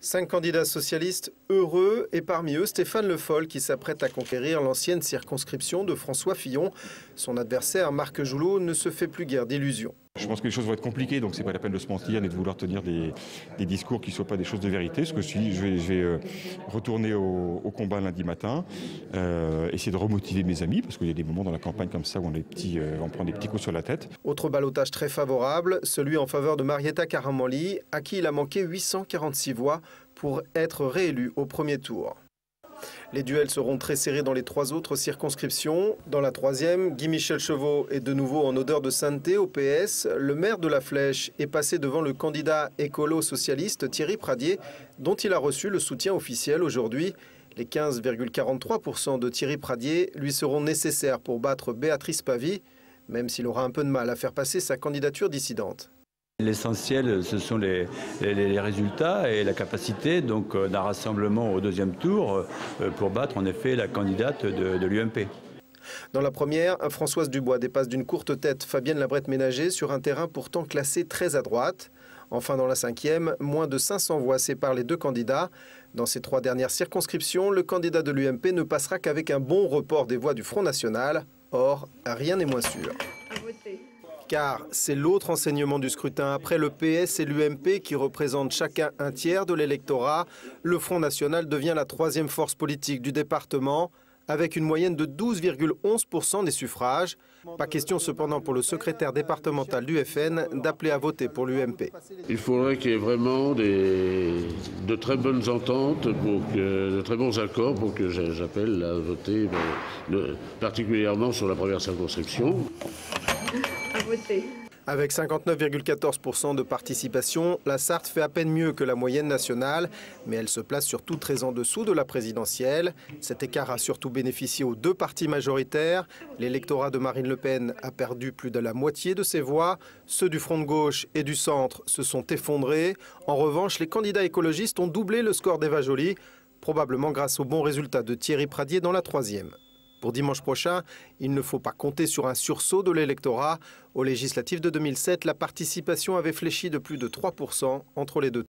Cinq candidats socialistes heureux et parmi eux Stéphane Le Foll qui s'apprête à conquérir l'ancienne circonscription de François Fillon. Son adversaire Marc Joulot ne se fait plus guère d'illusions. Je pense que les choses vont être compliquées, donc c'est pas la peine de se mentir et de vouloir tenir des, discours qui ne soient pas des choses de vérité. Ce que je, vais, je vais euh, retourner au, combat lundi matin, euh, essayer de remotiver mes amis, parce qu'il y a des moments dans la campagne comme ça où on, euh, prend des petits coups sur la tête. Autre balotage très favorable, celui en faveur de Marietta Caramanli, à qui il a manqué 846 voix pour être réélu au premier tour. Les duels seront très serrés dans les trois autres circonscriptions. Dans la troisième, Guy-Michel Chevaux est de nouveau en odeur de sainteté au PS. Le maire de La Flèche est passé devant le candidat écolo-socialiste Thierry Pradier, dont il a reçu le soutien officiel aujourd'hui. Les 15,43% de Thierry Pradier lui seront nécessaires pour battre Béatrice Pavie, même s'il aura un peu de mal à faire passer sa candidature dissidente. L'essentiel, ce sont les, résultats et la capacité donc euh, d'un rassemblement au deuxième tour euh, pour battre en effet la candidate de, l'UMP. Dans la première, Françoise Dubois dépasse d'une courte tête Fabienne Labrette-Ménager sur un terrain pourtant classé très à droite. Enfin, dans la cinquième, moins de 500 voix séparent les deux candidats. Dans ces trois dernières circonscriptions, le candidat de l'UMP ne passera qu'avec un bon report des voix du Front National. Or, rien n'est moins sûr car c'est l'autre enseignement du scrutin. Après le PS et l'UMP qui représentent chacun un tiers de l'électorat, le Front National devient la troisième force politique du département avec une moyenne de 12,11% des suffrages. Pas question cependant pour le secrétaire départemental du FN d'appeler à voter pour l'UMP. Il faudrait qu'il y ait vraiment de très bonnes ententes, pour de très bons accords pour que j'appelle à voter, ben, particulièrement sur la première circonscription. Avec 59,14% de participation, la Sarthe fait à peine mieux que la moyenne nationale, mais elle se place surtout très en dessous de la présidentielle. Cet écart a surtout bénéficié aux deux partis majoritaires. L'électorat de Marine Le Pen a perdu plus de la moitié de ses voix. Ceux du Front de gauche et du centre se sont effondrés. En revanche, les candidats écologistes ont doublé le score d'Eva Joly, probablement grâce au bon résultat de Thierry Pradier dans la troisième. Pour dimanche prochain, il ne faut pas compter sur un sursaut de l'électorat. Aux législatives de 2007, la participation avait fléchi de plus de 3% entre les deux